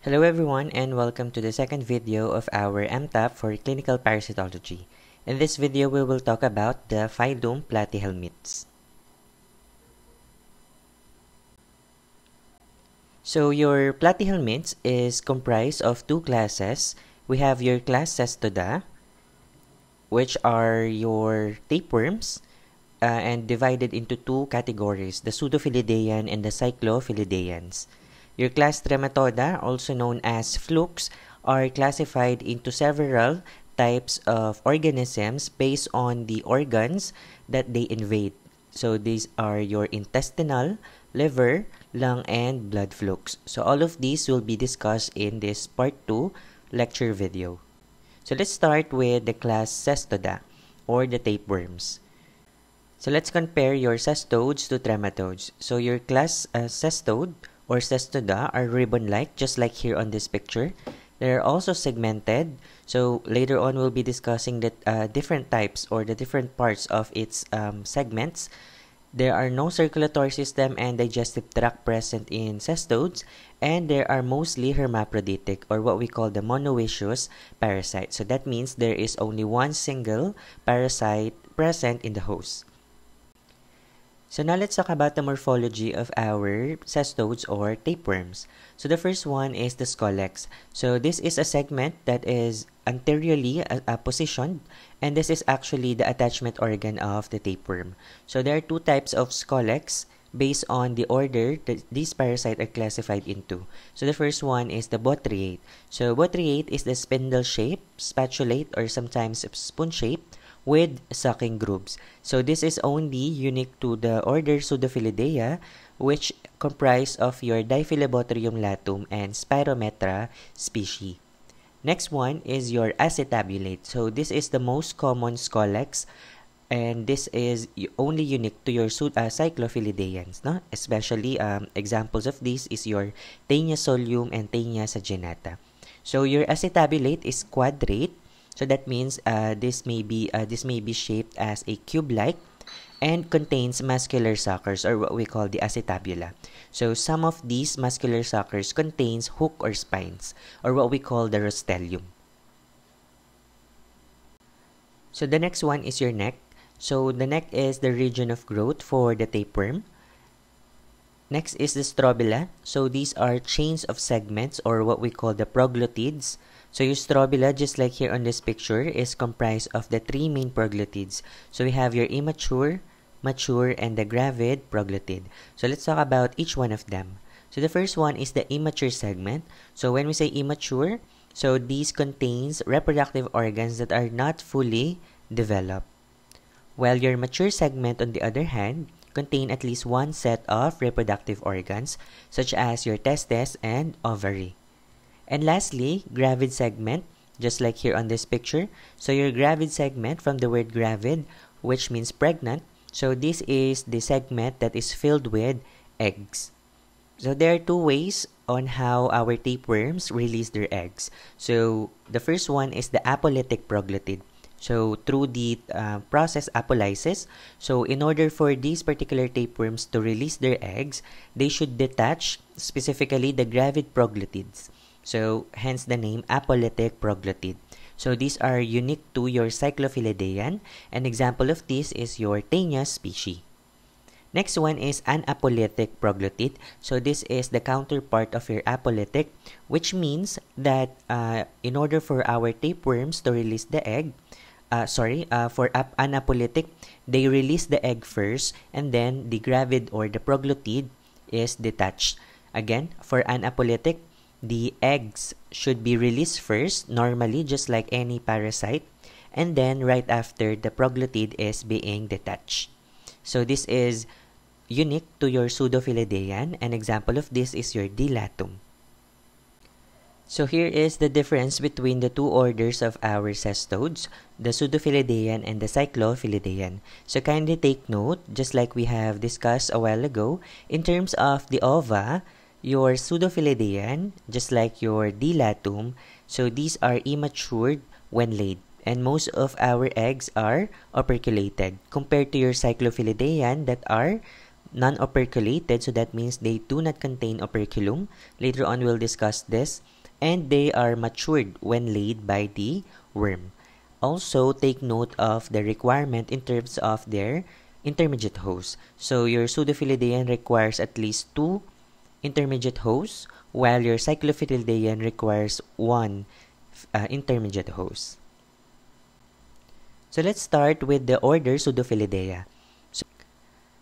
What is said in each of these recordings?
Hello everyone and welcome to the second video of our MTAP for clinical parasitology. In this video we will talk about the phylum Platyhelminths. So your Platyhelminths is comprised of two classes. We have your class Cestoda which are your tapeworms uh, and divided into two categories, the Pseudophyllidean and the Cyclophyllideans. Your class Trematoda, also known as flukes, are classified into several types of organisms based on the organs that they invade. So these are your intestinal, liver, lung, and blood flukes. So all of these will be discussed in this part 2 lecture video. So let's start with the class Cestoda or the tapeworms. So let's compare your cestodes to trematodes. So your class uh, cestode or cestoda are ribbon-like, just like here on this picture. They're also segmented. So later on, we'll be discussing the uh, different types or the different parts of its um, segments. There are no circulatory system and digestive tract present in cestodes, and there are mostly hermaphroditic or what we call the monoecious parasite. So that means there is only one single parasite present in the host. So now let's talk about the morphology of our cestodes or tapeworms. So the first one is the scolex. So this is a segment that is anteriorly uh, uh, positioned and this is actually the attachment organ of the tapeworm. So there are two types of scolex based on the order that these parasites are classified into. So the first one is the bothriate. So bothriate is the spindle shape, spatulate or sometimes spoon shape with sucking groups. So this is only unique to the order Pseudophyllidea, which comprise of your Diphyllobothrium latum and Spirometra species. Next one is your acetabulate. So this is the most common scolex and this is only unique to your uh, no? Especially um, examples of this is your Taenia solium and Taenia saginata. So your acetabulate is quadrate so that means uh, this may be uh, this may be shaped as a cube-like and contains muscular suckers or what we call the acetabula. So some of these muscular suckers contains hook or spines or what we call the rostellium. So the next one is your neck. So the neck is the region of growth for the tapeworm. Next is the strobila. So these are chains of segments or what we call the proglottids so your strobila, just like here on this picture, is comprised of the three main proglottids. So we have your immature, mature, and the gravid proglottid. So let's talk about each one of them. So the first one is the immature segment. So when we say immature, so these contains reproductive organs that are not fully developed. While your mature segment, on the other hand, contain at least one set of reproductive organs, such as your testes and ovary. And lastly, gravid segment, just like here on this picture. So your gravid segment from the word gravid, which means pregnant. So this is the segment that is filled with eggs. So there are two ways on how our tapeworms release their eggs. So the first one is the apolytic proglottid. So through the uh, process apolysis, so in order for these particular tapeworms to release their eggs, they should detach specifically the gravid proglottids. So, hence the name apolytic proglottid. So, these are unique to your cyclophyllidean. An example of this is your Taenia species. Next one is anapolytic proglottid. So, this is the counterpart of your apolytic, which means that uh, in order for our tapeworms to release the egg, uh, sorry, uh, for ap- anapolytic, they release the egg first and then the gravid or the proglottid is detached. Again, for anapolytic, the eggs should be released first, normally just like any parasite, and then right after the proglottid is being detached. So this is unique to your pseudophyllidean. An example of this is your D. latum. So here is the difference between the two orders of our cestodes, the pseudophyllidean and the cyclophyllidean. So kindly take note, just like we have discussed a while ago, in terms of the ova, your pseudophyllidean, just like your D. latum, so these are immatured when laid. And most of our eggs are operculated compared to your cyclophyllidean that are non-operculated, so that means they do not contain operculum. Later on, we'll discuss this. And they are matured when laid by the worm. Also, take note of the requirement in terms of their intermediate host. So, your pseudophyllidean requires at least two intermediate hosts, while your cyclophyllidean requires one uh, intermediate host. So, let's start with the order Pseudophyllidea.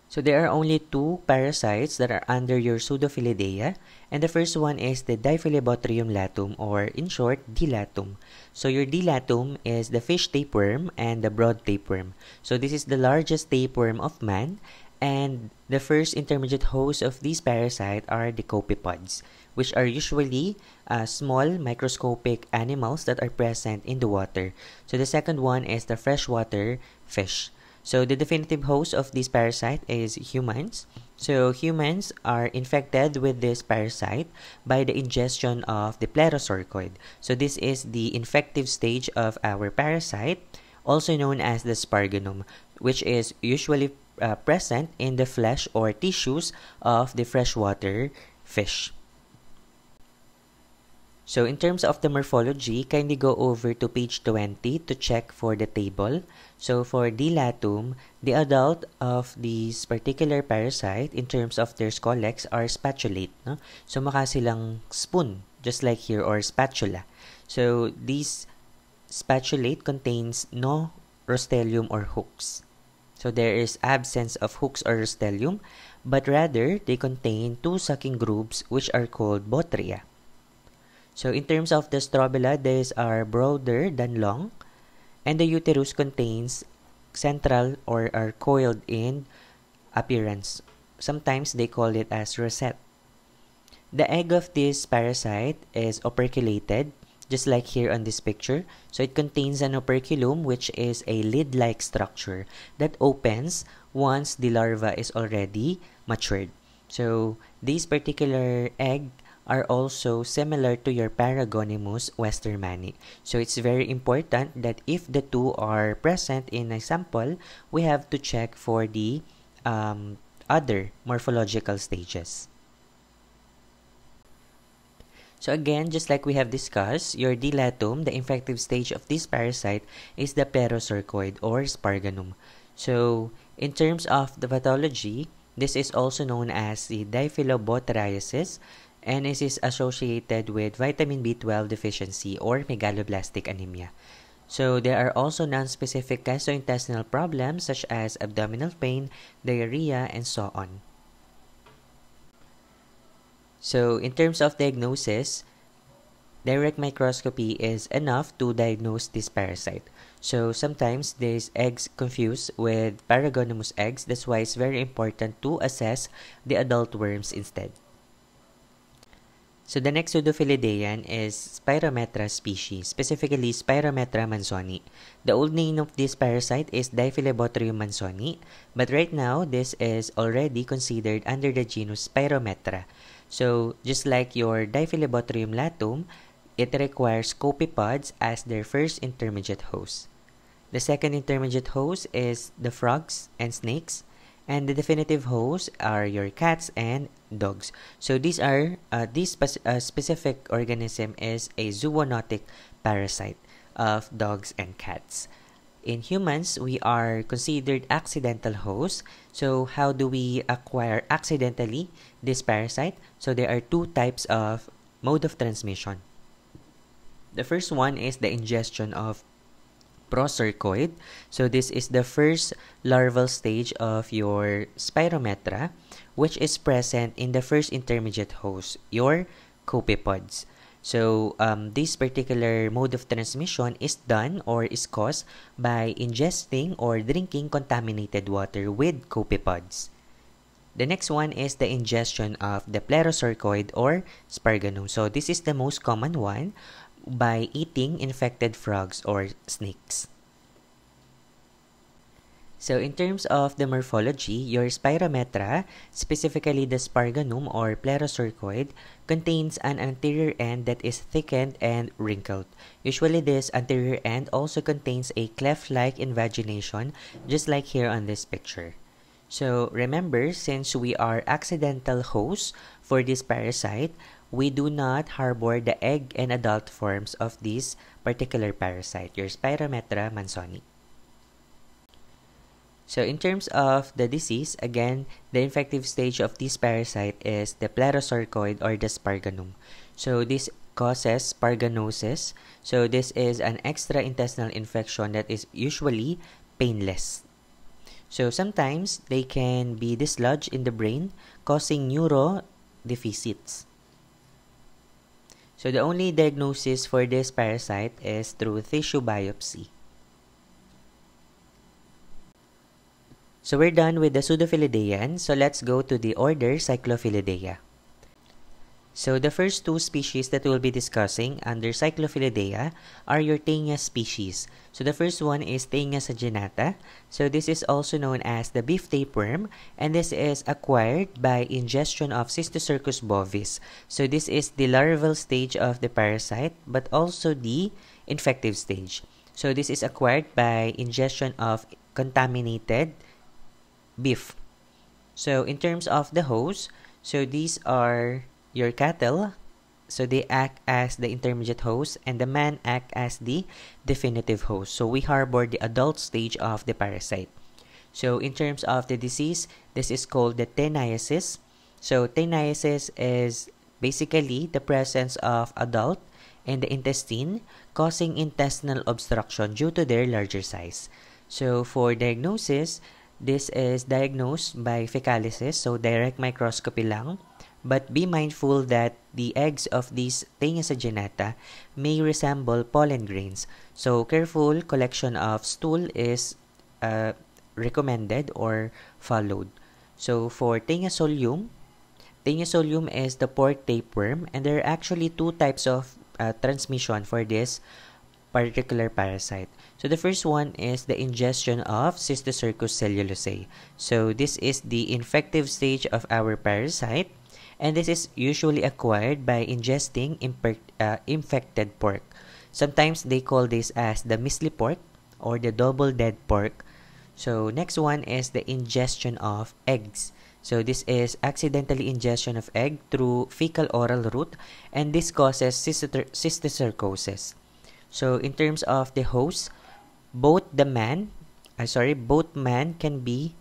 So there are only two parasites that are under your pseudophyllidea, and the first one is the Diphyllobothrium latum, or in short, D. latum. So your D. latum is the fish tapeworm and the broad tapeworm. So this is the largest tapeworm of man, and the first intermediate host of these parasites are the copepods, which are usually uh, small microscopic animals that are present in the water. So the second one is the freshwater fish. So the definitive host of this parasite is humans. So humans are infected with this parasite by the ingestion of the plerocercoid. So this is the infective stage of our parasite, also known as the sparganum, which is usually uh, present in the flesh or tissues of the freshwater fish. So in terms of the morphology, kindly go over to page 20 to check for the table. So for dilatum, the adult of this particular parasite in terms of their scolex are spatulate. No? So maka silang spoon, just like here, or spatula. So these spatulate contains no rostellium or hooks. So there is absence of hooks or rostellium, but rather they contain two sucking grooves which are called bothria. So in terms of the strobila, these are broader than long, and the uterus contains central or are coiled in appearance. Sometimes they call it as rosette. The egg of this parasite is operculated, just like here on this picture. So it contains an operculum, which is a lid-like structure that opens once the larva is already matured. So these particular egg are also similar to your Paragonimus westermanni. So it's very important that if the two are present in a sample, we have to check for the um, other morphological stages. So again, just like we have discussed, your D. latum, the infective stage of this parasite, is the plerocercoid or sparganum. So in terms of the pathology, this is also known as the diphyllobothriasis, and it is associated with vitamin B12 deficiency or megaloblastic anemia. So there are also non-specific gastrointestinal problems such as abdominal pain, diarrhea, and so on. So in terms of diagnosis, direct microscopy is enough to diagnose this parasite. So sometimes these eggs confused with Paragonimus eggs. That's why it's very important to assess the adult worms instead. So the next pseudophyllidean is Spirometra species, specifically Spirometra mansoni. The old name of this parasite is Diphyllobothrium mansoni, but right now this is already considered under the genus Spirometra. So just like your Diphyllobothrium latum, it requires copepods as their first intermediate host. The second intermediate host is the frogs and snakes, and the definitive hosts are your cats and dogs. So these are uh, this spe- uh, specific organism is a zoonotic parasite of dogs and cats. In humans, we are considered accidental hosts. So how do we acquire accidentally this parasite? So there are two types of mode of transmission. The first one is the ingestion of procercoid. So this is the first larval stage of your spirometra, which is present in the first intermediate host, your copepods. So um, this particular mode of transmission is done or is caused by ingesting or drinking contaminated water with copepods. The next one is the ingestion of the plerocercoid or sparganum. So this is the most common one by eating infected frogs or snakes. So in terms of the morphology, your spirometra, specifically the sparganum or plerocercoid, contains an anterior end that is thickened and wrinkled. Usually this anterior end also contains a cleft-like invagination, just like here on this picture. So remember, since we are accidental hosts for this parasite, we do not harbor the egg and adult forms of this particular parasite, your Spirometra mansoni. So in terms of the disease, again, the infective stage of this parasite is the plerocercoid or the sparganum. So this causes sparganosis. So this is an extra-intestinal infection that is usually painless. So sometimes they can be dislodged in the brain, causing neuro deficits. So the only diagnosis for this parasite is through tissue biopsy. So we're done with the Pseudophyllidean, so let's go to the order Cyclophyllidea. So the first two species that we'll be discussing under Cyclophyllidea are your species. So the first one is Taenia saginata. So this is also known as the beef tapeworm and this is acquired by ingestion of Cysticercus bovis. So this is the larval stage of the parasite but also the infective stage. So this is acquired by ingestion of contaminated beef. So in terms of the host, so these are your cattle. So they act as the intermediate host and the man act as the definitive host. So we harbor the adult stage of the parasite. So in terms of the disease, this is called the teniasis. So teniasis is basically the presence of adult in the intestine causing intestinal obstruction due to their larger size. So for diagnosis, this is diagnosed by fecalysis, so direct microscopy lang. But be mindful that the eggs of these Taenia saginata may resemble pollen grains. So careful collection of stool is uh, recommended or followed. So for Taenia solium, Taenia solium is the pork tapeworm and there are actually two types of uh, transmission for this particular parasite. So the first one is the ingestion of Cysticercus cellulosae. So this is the infective stage of our parasite and this is usually acquired by ingesting uh, infected pork. Sometimes they call this as the measly pork or the double dead pork. So next one is the ingestion of eggs. So this is accidentally ingestion of egg through fecal oral route and this causes cysticercosis. So in terms of the host, both the man, uh, sorry, both man can be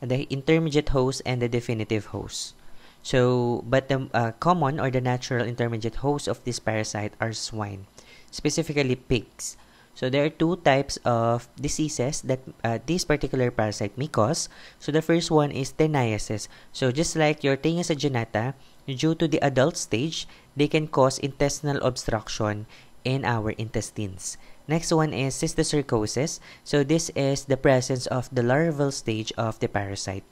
the intermediate host and the definitive host. So, but the uh, common or the natural intermediate host of this parasite are swine, specifically pigs. So there are two types of diseases that uh, this particular parasite may cause. So the first one is teniasis. So just like your Taenia saginata, due to the adult stage, they can cause intestinal obstruction in our intestines. Next one is cysticercosis. So this is the presence of the larval stage of the parasite.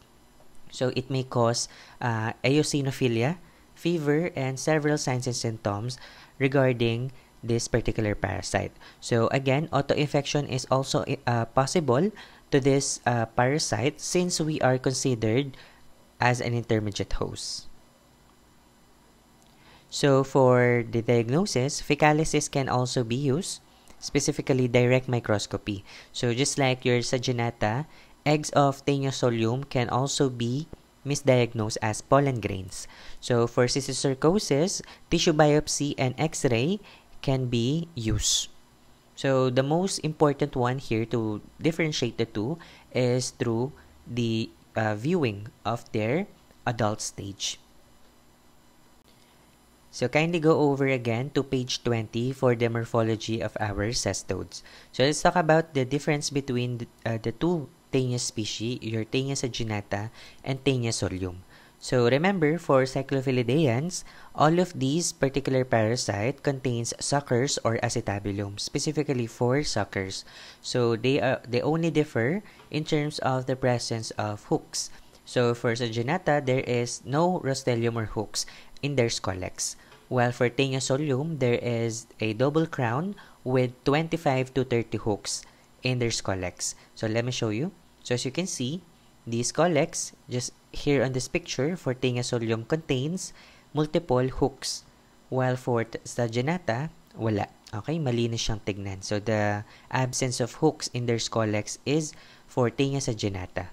So it may cause uh, eosinophilia, fever, and several signs and symptoms regarding this particular parasite. So again, autoinfection is also uh, possible to this uh, parasite since we are considered as an intermediate host. So for the diagnosis, fecalysis can also be used specifically direct microscopy. So just like your saginata, eggs of Taenia solium can also be misdiagnosed as pollen grains. So for cysticercosis, tissue biopsy and X-ray can be used. So the most important one here to differentiate the two is through the uh, viewing of their adult stage. So kindly go over again to page 20 for the morphology of our cestodes. So let's talk about the difference between the, uh, the two Taenia species, your Taenia saginata and Taenia solium. So remember, for cyclophyllideans, all of these particular parasite contains suckers or acetabulum, specifically for suckers. So they they only differ in terms of the presence of hooks. So for saginata, there is no rostellium or hooks in their scolex. While for Taenia solium, there is a double crown with 25 to 30 hooks in their scolex. So let me show you. So as you can see, the scolex, just here on this picture, for Taenia solium contains multiple hooks. While for Saginata, wala. Okay, malinis siyang tignan. So the absence of hooks in their scolex is for Taenia saginata.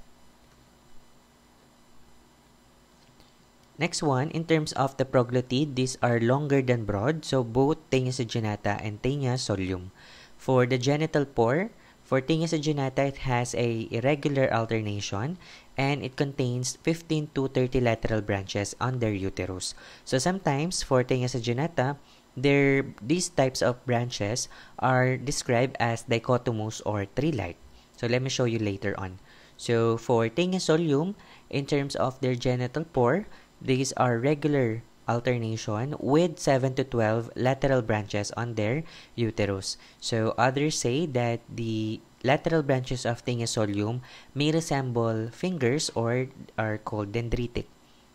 Next one, in terms of the proglottid, these are longer than broad, so both Taenia saginata and Taenia solium. For the genital pore, for Taenia saginata, it has a irregular alternation and it contains 15 to 30 lateral branches on their uterus. So sometimes for Taenia saginata, there these types of branches are described as dichotomous or tree-like. So let me show you later on. So for Taenia solium, in terms of their genital pore, these are regular alternation with 7 to 12 lateral branches on their uterus. So others say that the lateral branches of Taenia solium may resemble fingers or are called dendritic.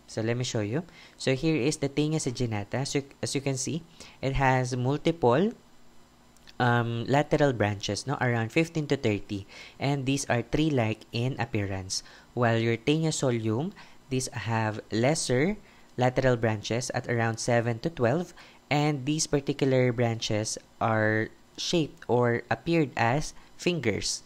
So let me show you. So here is the Taenia saginata. So as you can see, it has multiple um, lateral branches, no, around 15 to 30, and these are tree-like in appearance. While your Taenia solium, these have lesser lateral branches at around 7 to 12, and these particular branches are shaped or appeared as fingers.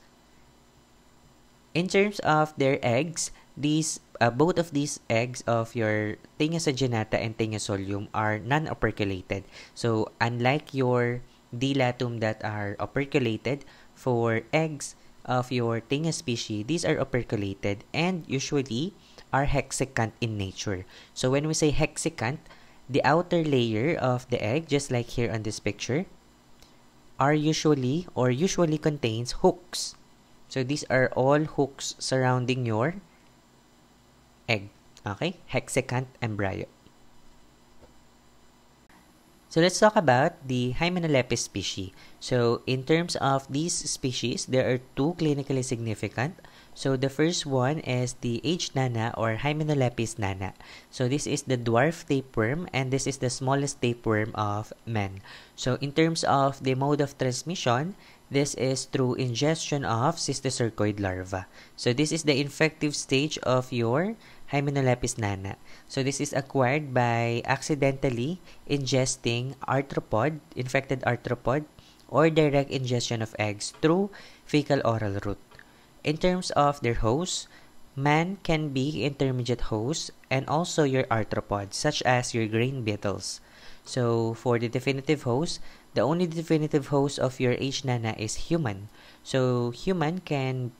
In terms of their eggs, these uh, both of these eggs of your Taenia saginata and Taenia solium are non-operculated. So unlike your D. latum that are operculated, for eggs of your Taenia species, these are operculated and usually are hexacanth in nature. So when we say hexacanth, the outer layer of the egg, just like here on this picture, are usually or usually contains hooks. So these are all hooks surrounding your egg. Okay? Hexacanth embryo. So let's talk about the Hymenolepis species. So in terms of these species, there are two clinically significant. So the first one is the H. nana or Hymenolepis nana. So this is the dwarf tapeworm and this is the smallest tapeworm of men. So in terms of the mode of transmission, this is through ingestion of cysticercoid larva. So this is the infective stage of your Hymenolepis nana. So this is acquired by accidentally ingesting arthropod, infected arthropod, or direct ingestion of eggs through fecal oral route. In terms of their hosts, man can be intermediate host and also your arthropods such as your grain beetles. So for the definitive host, the only definitive host of your H. nana is human. So human can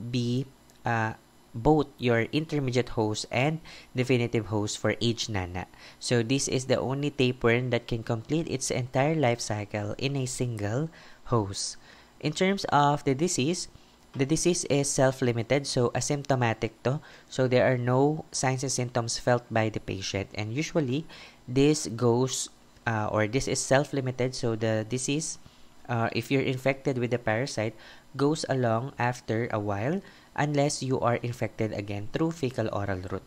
be uh, both your intermediate host and definitive host for H. nana. So this is the only tapeworm that can complete its entire life cycle in a single host. In terms of the disease, the disease is self-limited, so asymptomatic to. So there are no signs and symptoms felt by the patient, and usually this goes uh, or this is self-limited. So the disease, uh, if you're infected with the parasite, goes along after a while unless you are infected again through fecal oral route.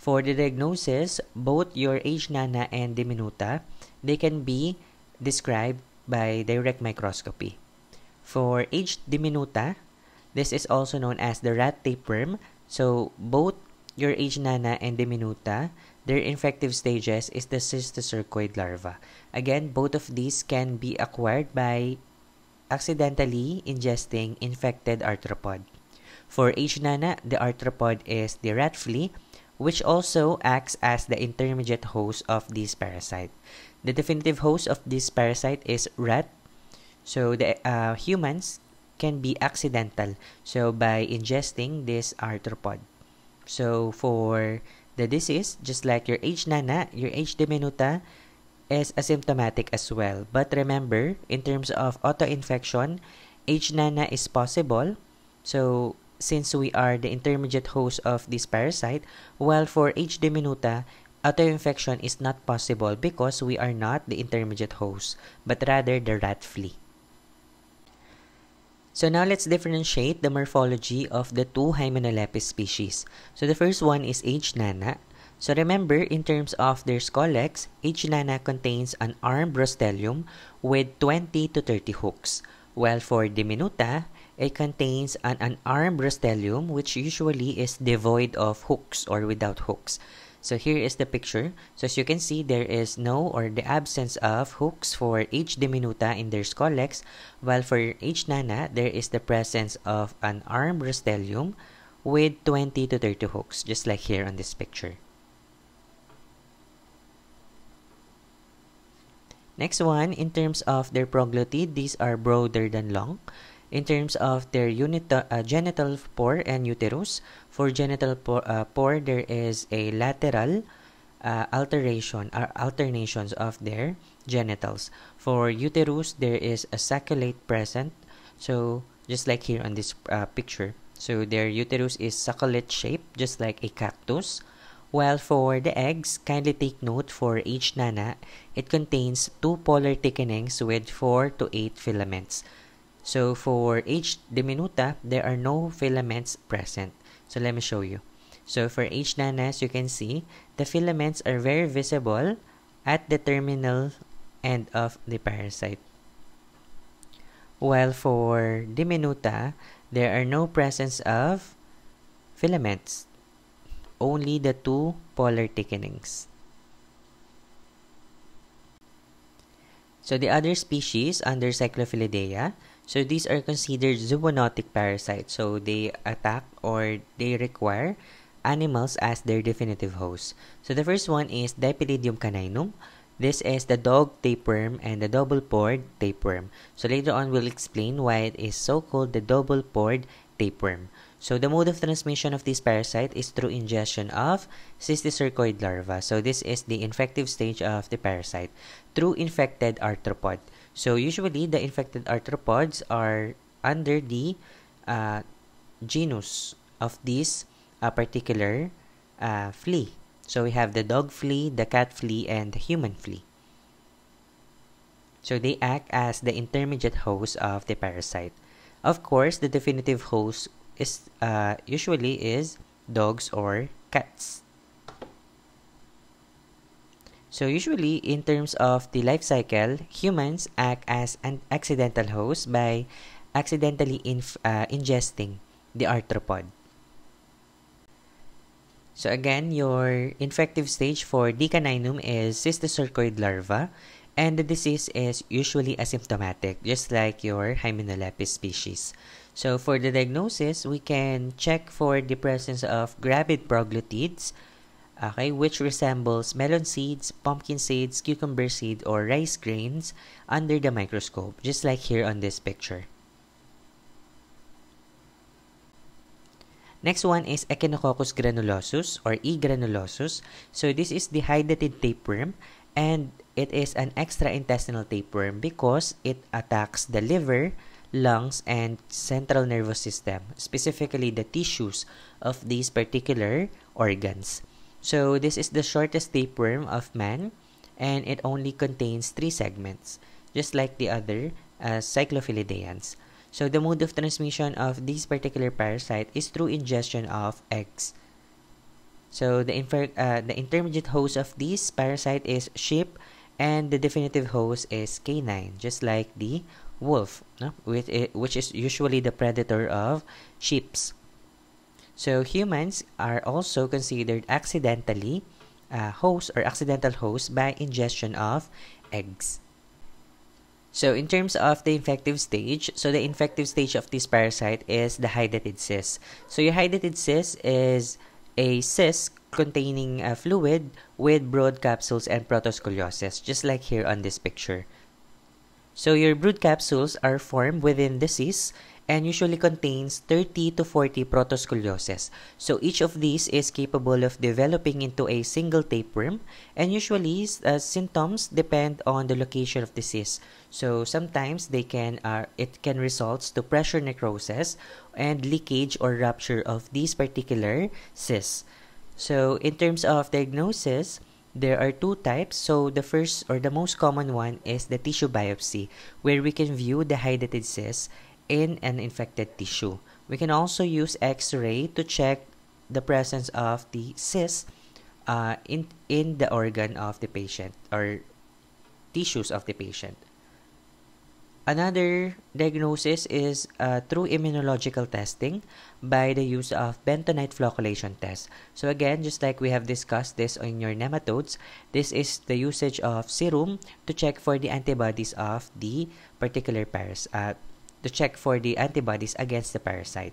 For the diagnosis, both your H. nana and diminuta, they can be described by direct microscopy. For H. diminuta, this is also known as the rat tapeworm. So both your H. nana and diminuta, their infective stages is the cysticercoid larva. Again, both of these can be acquired by accidentally ingesting infected arthropod. For H. nana, the arthropod is the rat flea, which also acts as the intermediate host of this parasite. The definitive host of this parasite is rat. So the uh, humans can be accidental. So by ingesting this arthropod. So for the disease, just like your H. nana, your H. diminuta is asymptomatic as well. But remember, in terms of autoinfection, H. nana is possible. So, since we are the intermediate host of this parasite, while for H. diminuta, autoinfection is not possible because we are not the intermediate host, but rather the rat flea. So now let's differentiate the morphology of the two Hymenolapis species. So the first one is H. nana, so remember, in terms of their scolex, H. nana contains an armed rostellium with 20 to 30 hooks, while for diminuta, it contains an unarmed rostellium which usually is devoid of hooks or without hooks. So here is the picture. So as you can see, there is no or the absence of hooks for H. diminuta in their scolex, while for H. nana, there is the presence of an armed rostellium with 20 to 30 hooks, just like here on this picture. Next one, in terms of their proglottid, these are broader than long. In terms of their unit, uh, genital pore and uterus, for genital pore, uh, pore there is a lateral uh, alteration or alternations of their genitals. For uterus, there is a sacculate present. So just like here on this uh, picture. So their uterus is succulent shaped, just like a cactus. While for the eggs, kindly take note for H. nana, it contains two polar thickenings with 4 to 8 filaments. So for H. diminuta, there are no filaments present. So let me show you. So for H. nanas, you can see the filaments are very visible at the terminal end of the parasite. While for diminuta, there are no presence of filaments only the two polar thickenings. So the other species under Cyclophyllidea, so these are considered zoonotic parasites. So they attack or they require animals as their definitive host. So the first one is Dipylidium caninum. This is the dog tapeworm and the double-pored tapeworm. So later on, we'll explain why it is so called the double-pored tapeworm. So the mode of transmission of this parasite is through ingestion of cysticercoid larva. So this is the infective stage of the parasite through infected arthropod. So usually the infected arthropods are under the uh, genus of this uh, particular uh, flea. So we have the dog flea, the cat flea, and the human flea. So they act as the intermediate host of the parasite. Of course, the definitive host is uh, usually is dogs or cats. So usually in terms of the life cycle, humans act as an accidental host by accidentally inf- uh, ingesting the arthropod. So again, your infective stage for D. caninum is cysticercoid larva and the disease is usually asymptomatic just like your Hymenolepis species. So for the diagnosis, we can check for the presence of gravid proglottids, okay, which resembles melon seeds, pumpkin seeds, cucumber seed, or rice grains under the microscope, just like here on this picture. Next one is Echinococcus granulosus or E. granulosus. So this is the hydatid tapeworm and it is an extraintestinal tapeworm because it attacks the liver, lungs, and central nervous system, specifically the tissues of these particular organs. So this is the shortest tapeworm of man and it only contains three segments, just like the other uh. So the mode of transmission of this particular parasite is through ingestion of eggs. So the, infer- uh, the intermediate host of this parasite is sheep and the definitive host is canine, just like the wolf, no? With it, which is usually the predator of sheeps. So humans are also considered accidentally uh, host or accidental host by ingestion of eggs. So in terms of the infective stage, so the infective stage of this parasite is the hydatid cyst. So your hydatid cyst is a cyst containing a fluid with broad capsules and protoscolices, just like here on this picture. So your brood capsules are formed within the cyst and usually contains 30 to 40 protoscolices. So each of these is capable of developing into a single tapeworm and usually uh, symptoms depend on the location of cyst. So sometimes they can uh, it can result to pressure necrosis and leakage or rupture of these particular cysts. So in terms of diagnosis, there are two types. So the first or the most common one is the tissue biopsy, where we can view the hydatid cyst in an infected tissue. We can also use X-ray to check the presence of the cyst uh, in in the organ of the patient or tissues of the patient. Another diagnosis is uh, through immunological testing by the use of bentonite flocculation test. So again, just like we have discussed this on your nematodes, this is the usage of serum to check for the antibodies of the particular paras uh, to check for the antibodies against the parasite.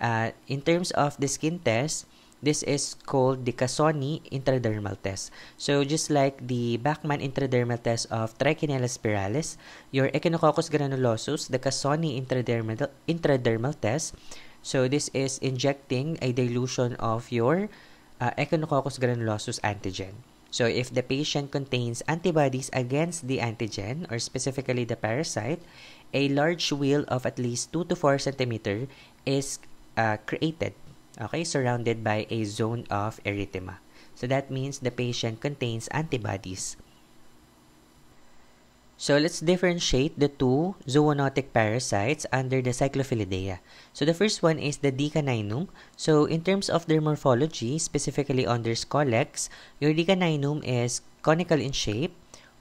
Uh, in terms of the skin test, This is called the Casoni intradermal test. So just like the Bachman intradermal test of Trichinella spiralis, your Echinococcus granulosus, the Casoni intradermal, intradermal test, so this is injecting a dilution of your uh, Echinococcus granulosus antigen. So if the patient contains antibodies against the antigen or specifically the parasite, a large wheal of at least 2 to 4 centimeter is uh, created okay, surrounded by a zone of erythema. So that means the patient contains antibodies. So let's differentiate the two zoonotic parasites under the Cyclophilidea. So the first one is the Decaninum. So in terms of their morphology, specifically on their scolex, your Decaninum is conical in shape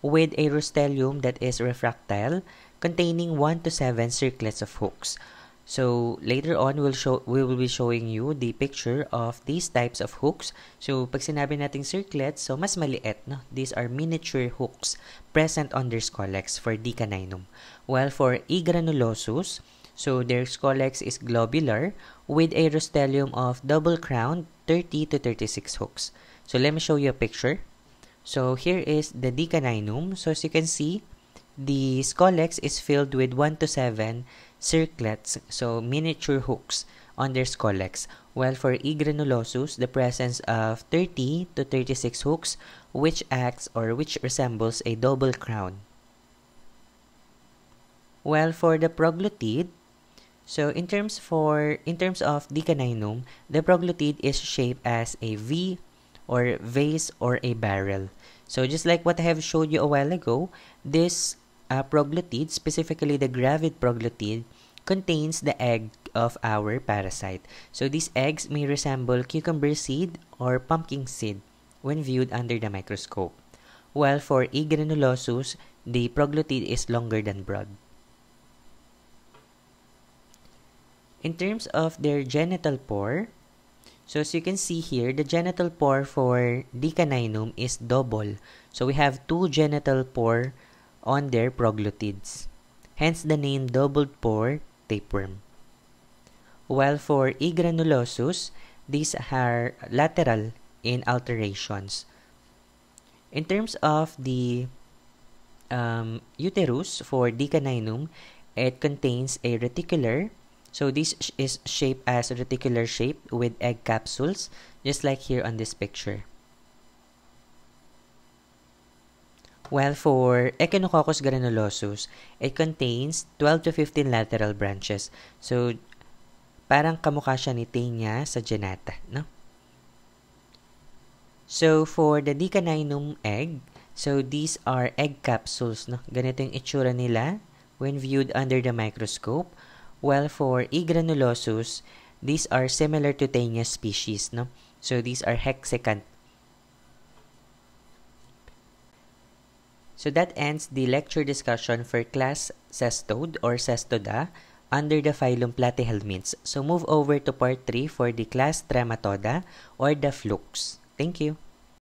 with a rostellium that is refractile containing 1 to 7 circlets of hooks. So later on, we'll show, we will be showing you the picture of these types of hooks. So pag sinabi nating circlets, so mas maliit. No? These are miniature hooks present on their scolex for Decaninum. While for E. granulosus, so their scolex is globular with a rostellium of double-crowned 30 to 36 hooks. So let me show you a picture. So here is the D. caninum. So as you can see, the scolex is filled with 1 to 7 circlets, so miniature hooks on their scolex, while for E. granulosus, the presence of 30 to 36 hooks which acts or which resembles a double crown. While for the proglottid, so in terms for in terms of D. caninum, the proglottid is shaped as a V or vase or a barrel. So just like what I have showed you a while ago, this uh, proglottid, specifically the gravid proglottid, contains the egg of our parasite. So these eggs may resemble cucumber seed or pumpkin seed when viewed under the microscope. While for E. granulosus, the proglottid is longer than broad. In terms of their genital pore, so as you can see here, the genital pore for Decaninum is double. So we have two genital pore on their proglotids. Hence the name double pore tapeworm. While for E. granulosus, these are lateral in alterations. In terms of the um, uterus for Decaninum, it contains a reticular. So this is shaped as a reticular shape with egg capsules, just like here on this picture. While for Echinococcus granulosus, it contains 12 to 15 lateral branches. So, parang kamukha siya ni Taenia sa genata, no? So, for the Decaninum egg, so these are egg capsules, no? Ganito yung itsura nila when viewed under the microscope. While for E. these are similar to Taenia species, no? So, these are hexecant So that ends the lecture discussion for class Cestode or Cestoda under the phylum Platyhelminths. So move over to part 3 for the class Trematoda or the Flukes. Thank you.